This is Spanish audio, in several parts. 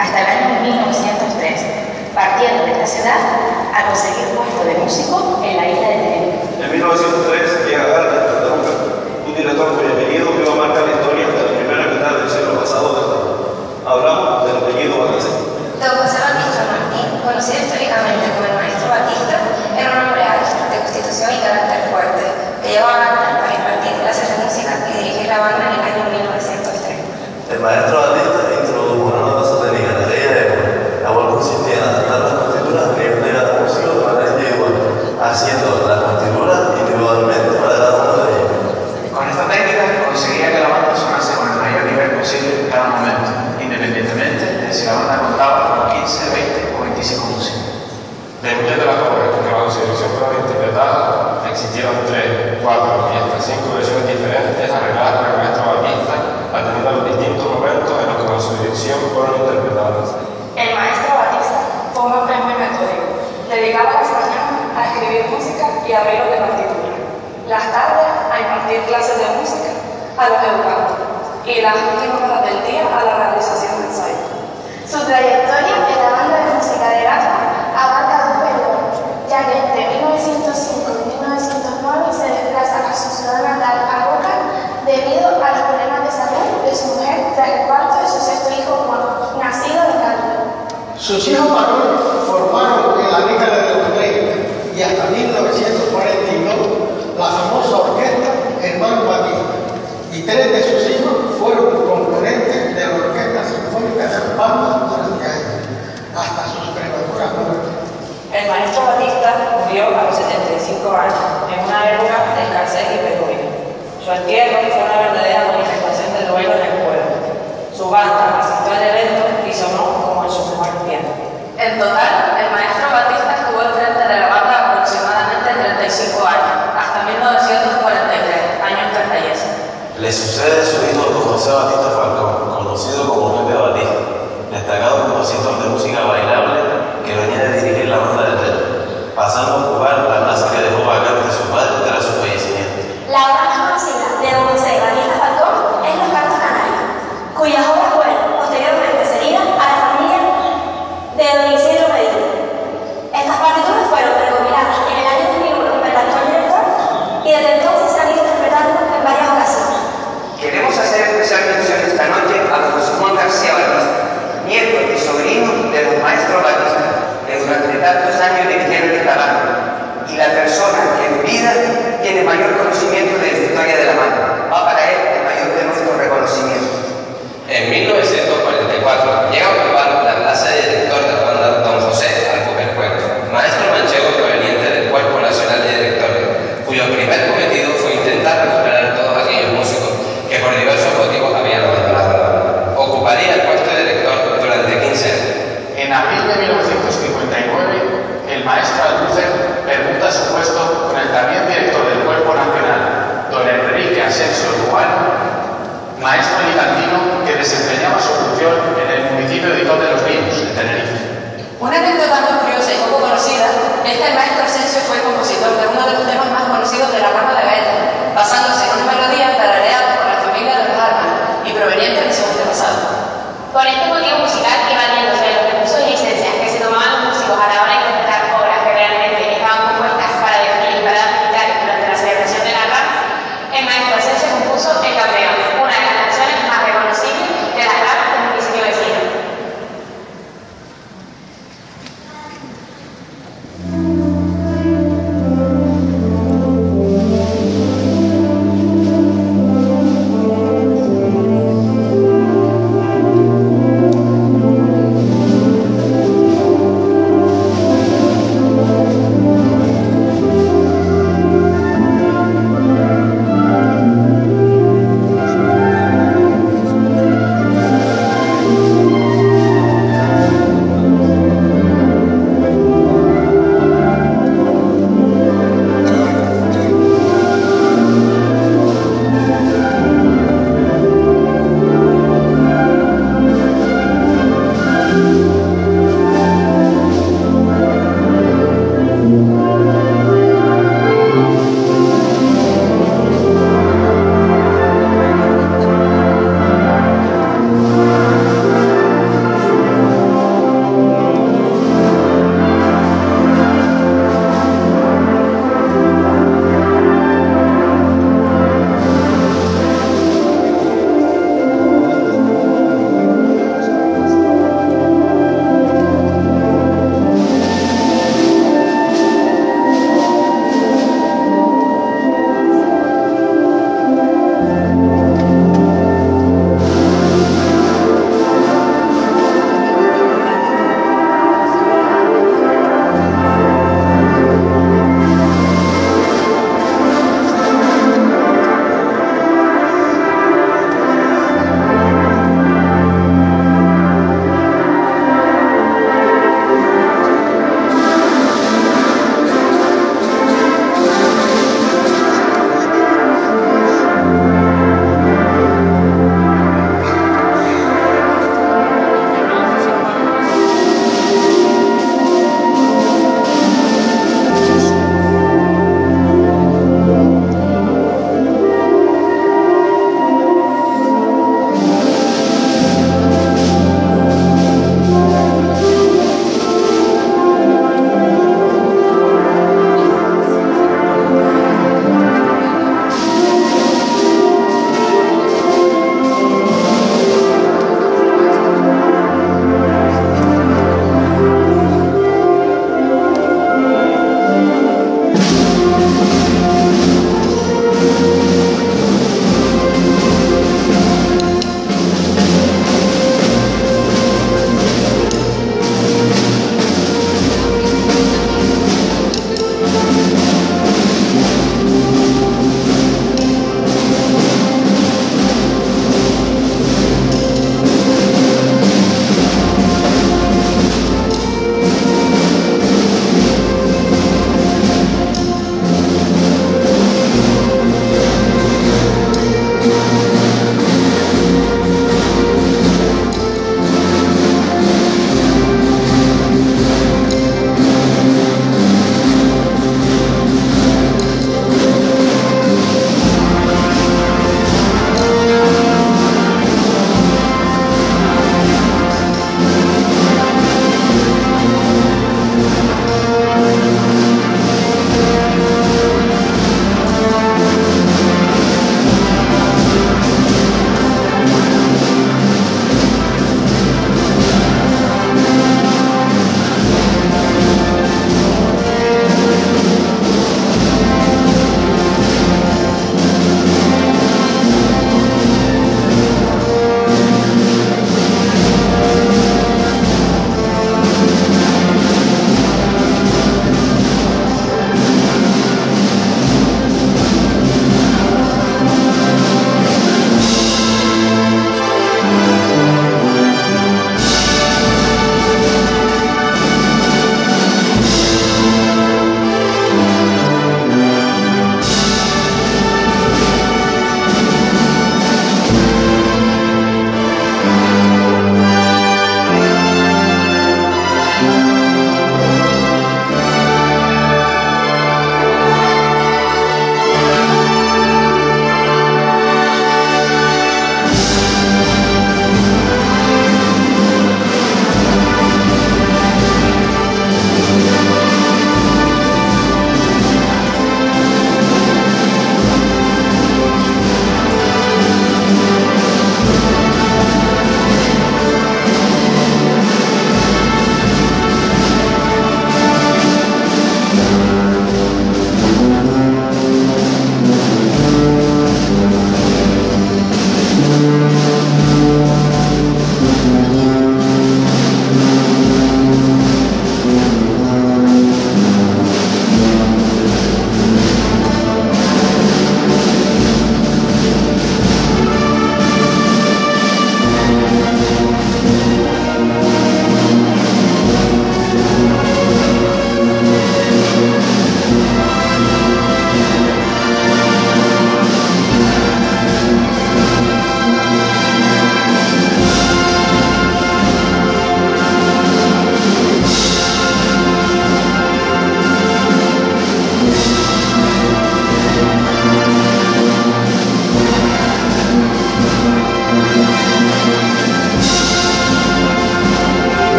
hasta el año 1903, partiendo de esta ciudad a conseguir puesto de músico en la isla de Tenerife. En 1903 llega a Garda, Cataluña, un director cuyo apellido que va a marcar la historia de la primera mitad del siglo pasado. Hablamos del apellido Batista. Don José Batista Martín, conocido históricamente como el maestro Batista, era un hombre alto, de constitución y carácter fuerte, que llegó a para impartir clases de música y dirigir la banda en el año 1903. El maestro Batista introdujo una nota satánica de aquella época, la cual consistía en adaptar las partituras a nivel de cada músico de manera individual, haciendo las partituras individualmente para cada uno de ellos. Con esta técnica conseguía que la banda sonase con el mayor nivel posible en cada momento, independientemente de si la banda contaba con 15, 20 o 25 músicos. De muchas de las obras que bajo su dirección fueron interpretadas, existieron tres, cuatro y hasta cinco versiones diferentes arregladas por el maestro Batista, atendiendo a los distintos momentos en los fueron interpretadas. El maestro Batista fue un muy metódico. Dedicaba las mañanas a escribir música y arreglos de partitura. Las tardes a impartir clases de música a los educandos. Y las últimas horas del día a la realización de ensayos. Su trayectoria en la banda de música de Gata abarca dos periodos, ya que entre 1905 y 1909 se desplaza a su ciudad natal, a Roca, debido a los problemas de salud de su mujer tras el parto de su sexto hijo Juan, nacido en Cali. Sus hijos varones formaron en la década de los 30 y hasta 1942 la famosa orquesta Hermano Batista. Y tres de sus hijos fueron componentes de la Orquesta Sinfónica de La Palma durante años, hasta sus prematuras muertes. El maestro Batista murió a los 75 años, en una época de escasez y penuria. Su entierro fue una verdadera manifestación de duelo en el pueblo. Su banda asistió al evento y sonó como en su mejor tiempo. En total, el maestro Batista estuvo al frente de la banda aproximadamente 35 años, hasta 1943, año en que fallece. Le sucede su hijo don José Batista Falcón, conocido como Pepe Batista, destacado compositor de música bailable que venía de dirigir la banda de Red, pasando a ocupar la plaza que dejó vacante su padre tras su fallecimiento. La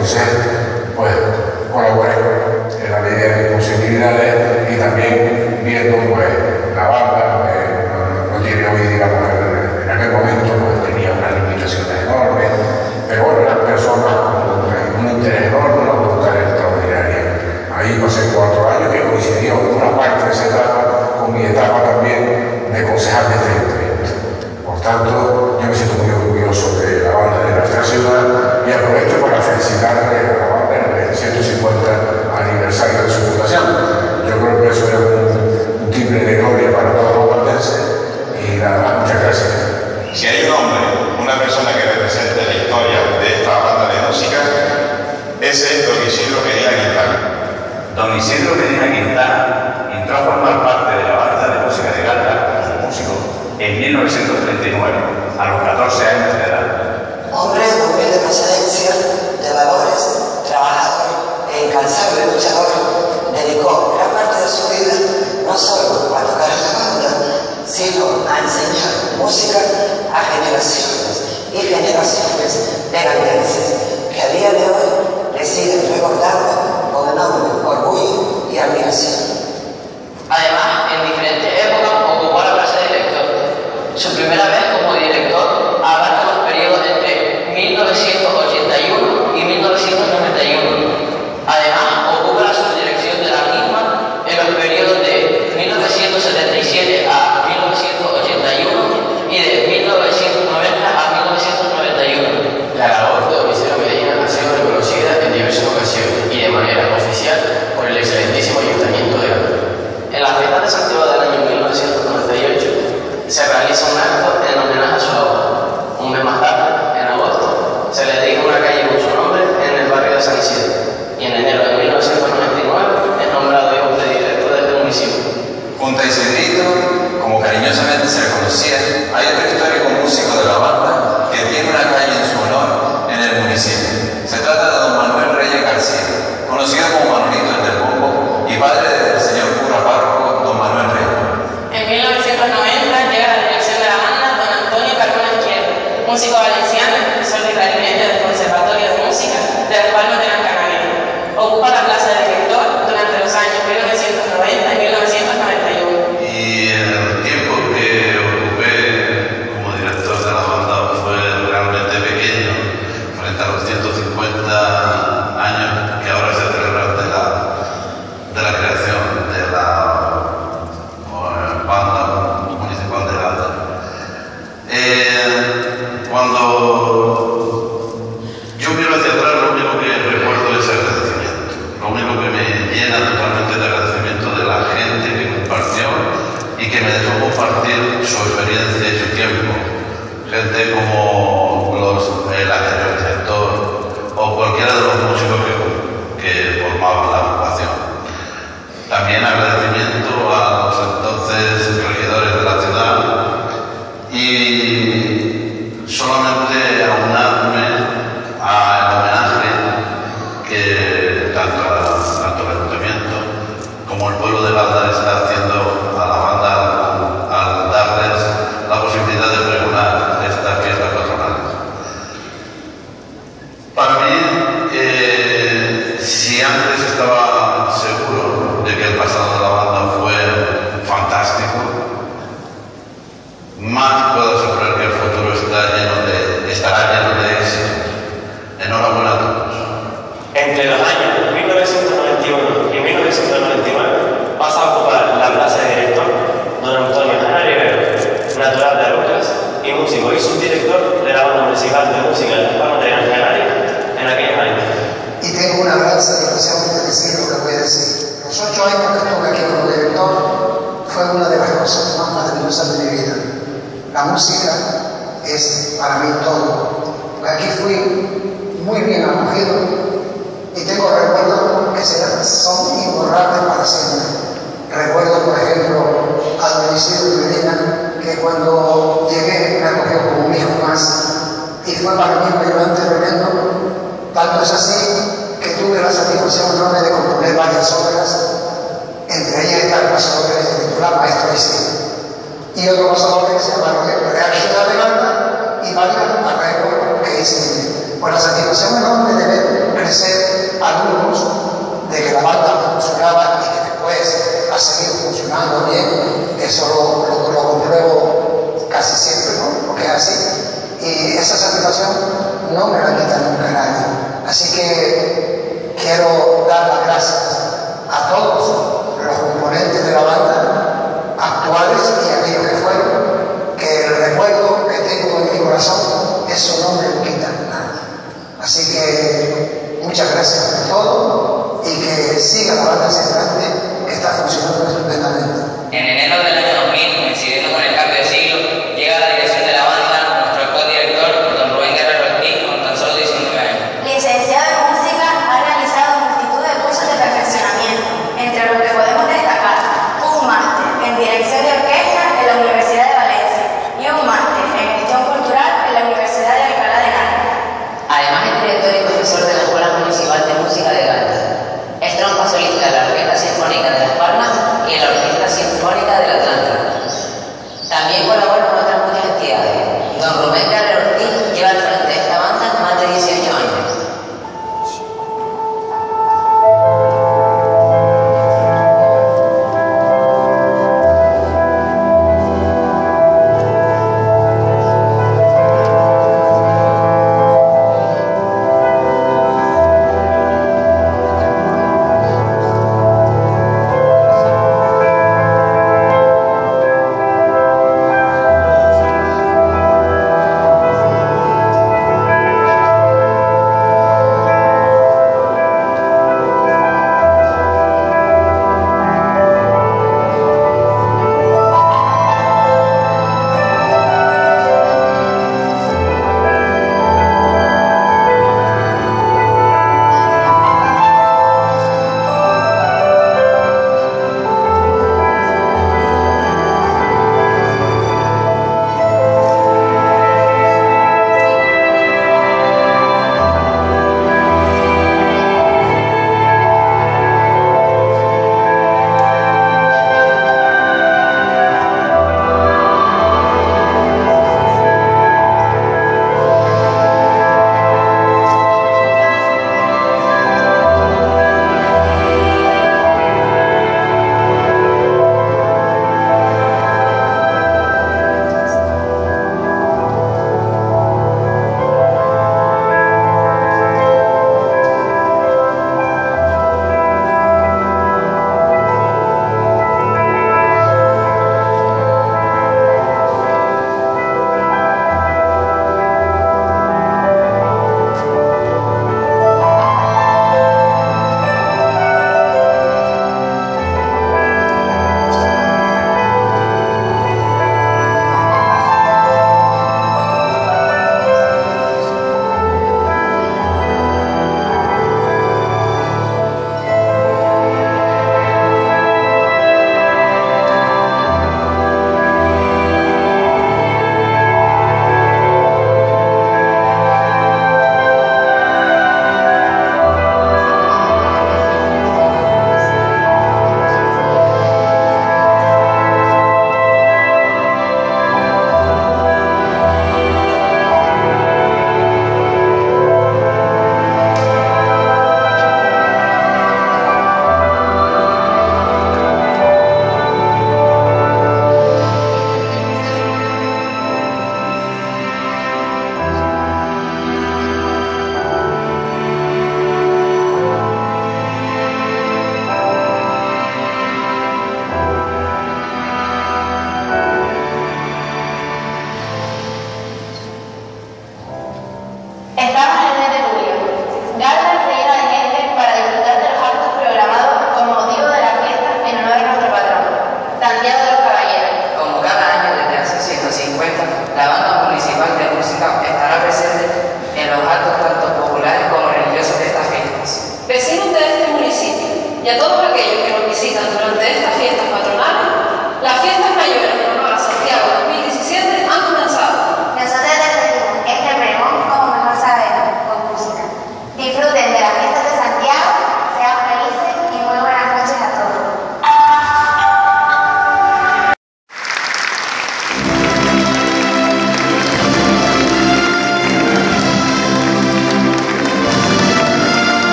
example. a generaciones y generaciones de galeses que a día de hoy le siguen recordando con enorme orgullo y admiración. Tanto es así que tuve la satisfacción enorme de componer varias obras, entre ellas está el paso que se titula Maestro Isidro y otro pasador que se llama Reacción de Banda y varios arreglos que hice. Por la satisfacción enorme de ver crecer alumnos, de que la banda funcionaba y que después ha seguido funcionando bien, eso lo, lo, lo compruebo casi siempre, ¿no? Porque es así. Y esa satisfacción no me la quita nunca nadie. Así que quiero dar las gracias a todos los componentes de la banda actuales y aquellos que fueron, que el recuerdo que tengo en mi corazón, eso no me lo quita nada. Así que muchas gracias por todo y que siga la banda centrante que está funcionando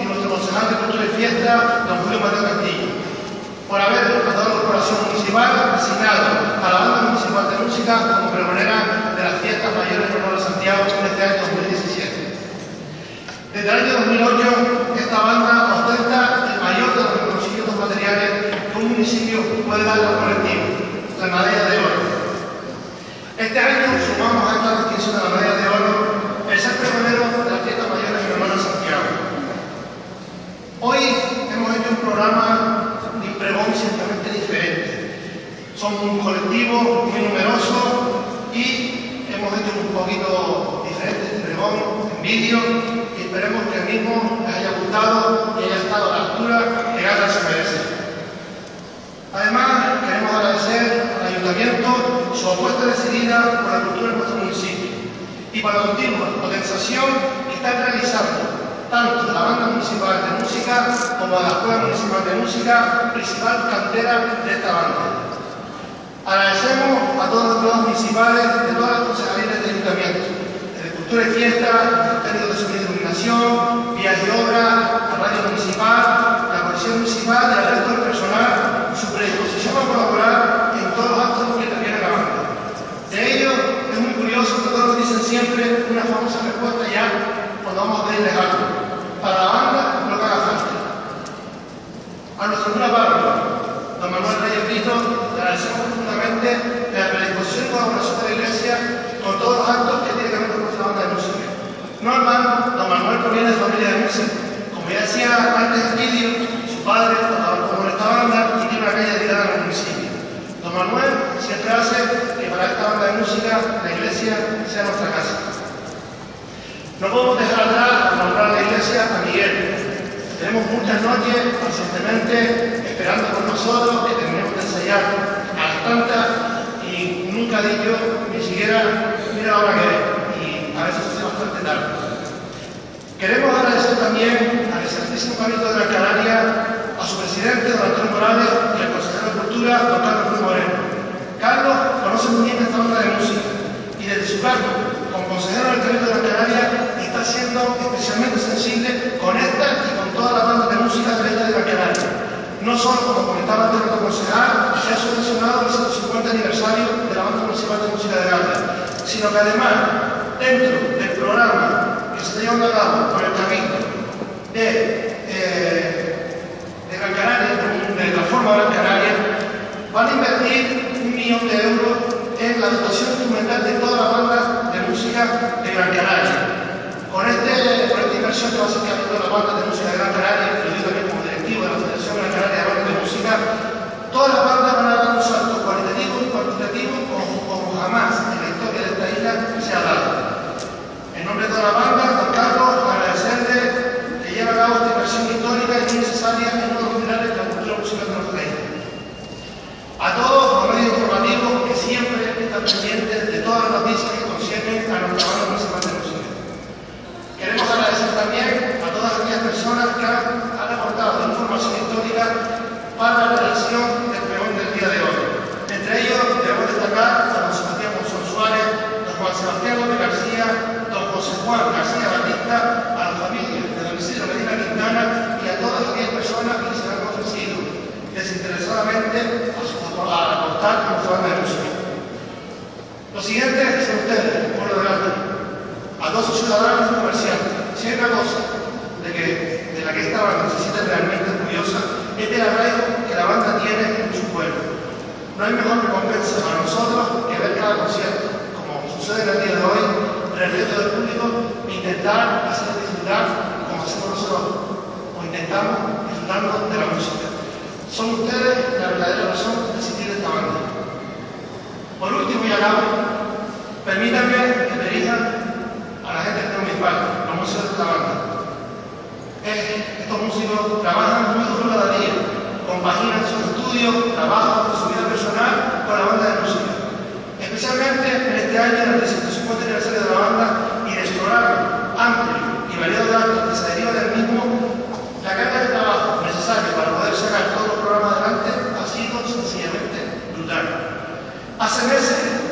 y nuestro concejal de y Fiesta, don Julio Mateo Castillo, por haber a la Corporación Municipal asignado a la Banda Municipal de Música como pregonera de las fiestas mayores de Honor de Santiago en este año 2017. Desde el año 2008, esta banda ostenta el mayor de los reconocimientos materiales que un municipio puede dar a un colectivo, la medalla de oro. Este año sumamos a esta distinción de la medalla de oro el ser pregonero de las fiestas mayores de Honor de Santiago. Hoy hemos hecho un programa pregón ciertamente diferente. Somos un colectivo muy numeroso y hemos hecho un poquito diferente este pregón en vídeo y esperemos que el mismo les haya gustado y haya estado a la altura que Gata se merece. Además, queremos agradecer al Ayuntamiento su apuesta decidida por la cultura en nuestro municipio y por la continua potenciación que están realizando tanto la Banda Municipal de Música como la Escuela Municipal de Música, principal cantera de esta banda. Agradecemos a todos los municipales de todas las concejalías del Ayuntamiento, de Cultura y Fiesta, el técnico de Sonido y Iluminación, Vías de Obra, la Radio Municipal, la Policía Municipal y el resto del personal, su predisposición a colaborar en todos los actos que requiere la banda. De ello, es muy curioso que todos dicen siempre una famosa respuesta ya cuando vamos a pedirles algo. Para banda, lo haga falta. A nuestro cura párroco, don Manuel Reyes Brito, le agradecemos profundamente la predisposición y colaboración de la Iglesia con todos los actos que tiene que ver con nuestra banda de música. No hermano, don Manuel proviene de familia de música. Como ya decía antes del vídeo, su padre tocaba como esta banda y tiene una calle dedicada al municipio. Don Manuel siempre hace que para esta banda de música la iglesia sea nuestra casa. No podemos dejar atrás al nombrar a la iglesia a Miguel. Tenemos muchas noches pacientemente esperando por nosotros que terminemos de ensayar a tantas y nunca dicho ni siquiera mira la hora que es y a veces hace bastante tarde. Queremos agradecer también al excelentísimo Cabildo de la Canaria, a su presidente, don Antonio Morales, y al consejero de Cultura, don Carlos Moreno. Carlos conoce muy bien esta banda de música y desde su cargo como consejero del Cabildo de la Canaria está siendo especialmente sensible con esta y con todas las bandas de música de la isla de la Canaria. No solo, como comentaba antes nuestro concejal, se ha subvencionado el 150 aniversario de la Banda Municipal de Música de Gala, sino que además, dentro del programa que se llevando a cabo por el Cabildo de, eh, de Gran Canaria, de Transforma Gran Canaria, van a invertir un millón de euros en la dotación instrumental de todas las bandas de música de Gran Canaria. Con, este, con esta inversión que va a ser Cabildo de las bandas de música de Gran Canaria, lo digo también como directivo de la Federación Gran Canaria de Bandas de Música, todas las bandas van a dar un salto cualitativo y cuantitativo como, como jamás en la historia de esta isla se ha dado. En nombre de toda la banda, don Carlos, agradecerle que lleve a cabo esta inversión histórica y muy necesaria en uno de los pilares de la cultura musical de nuestra isla. A todos los medios informativos que siempre están pendientes de todas las noticias que conciernen a nuestra banda municipal de música. Queremos agradecer también a todas aquellas personas que han, han aportado información histórica para la redacción del pregón del día de hoy. Entre ellos debemos destacar a don Sebastián Monzón Suárez, don Juan Sebastián López García, don José Juan García Batista, a la familia de don Isidro Medina Quintana y a todas aquellas personas que se han ofrecido desinteresadamente a, su, a aportar a nuestra banda de música. Lo siguiente son ustedes, por lo delante, a todos sus ciudadanos y comerciantes. Si hay una cosa de, que, de la que esta banda se siente realmente orgullosa, es del arraigo que la banda tiene en su pueblo. No hay mejor recompensa para nosotros que ver cada concierto, como sucede en el día de hoy, en el resto del público, intentar hacer disfrutar como hacemos nosotros, o intentamos disfrutando de la música. Son ustedes la verdadera razón de existir de esta banda. Por permítanme que me a la gente que está en mi espalda, los músicos de esta banda. Estos músicos trabajan muy duro cada día, compaginan sus estudios, trabajo, su vida personal con la banda de música. Especialmente en este año, en el 350 aniversario de la banda y del programa amplio y variado de actos que se deriva del mismo, la carga de trabajo necesaria para poder sacar todos los programas adelante ha sido sencillamente brutal. Hace meses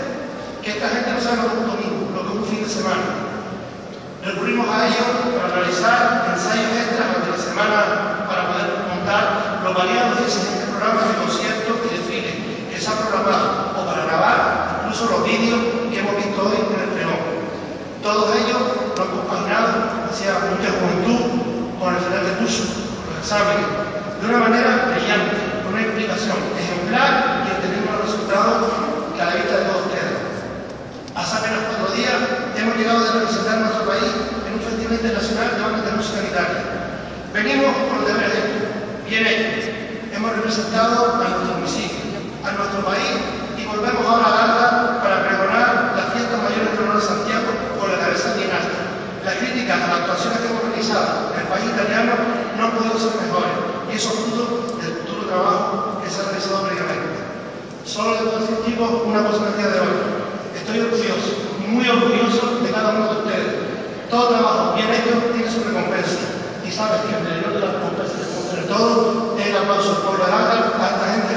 que esta gente no sabe lo que es un domingo, lo que es un fin de semana. Recurrimos a ellos para realizar ensayos extras durante la semana para poder montar los variados y exigentes programas de conciertos y desfiles que se han programado o para grabar incluso los vídeos que hemos visto hoy en el pregón. Todos ellos lo han compaginado hacia mucha juventud con el final de curso, con los exámenes, de una manera brillante, con una implicación ejemplar y obteniendo los resultados que a la vista de todos quedan. Hace apenas cuatro días hemos llegado a representar nuestro país en un festival internacional de bandas de música en Italia. Venimos los deberes hechos, bien. Hemos representado a nuestro municipio, a nuestro país y volvemos ahora a Garda para pregonar las fiestas mayores de honor de Santiago con la cabeza bien alta. Las críticas a las actuaciones que hemos realizado en el país italiano no han podido ser mejores y eso es fruto del futuro trabajo que se ha realizado previamente. Solo les puedo decir, una cosa en el día de hoy. Estoy orgulloso, muy orgulloso de cada uno de ustedes. Todo trabajo bien hecho tiene su recompensa. Y sabes que el mayor de las recompensas que podemos tener todo es el aplauso del pueblo de Ángel a esta gente